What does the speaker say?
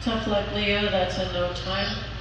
Tough Luck Leo, that's a no time.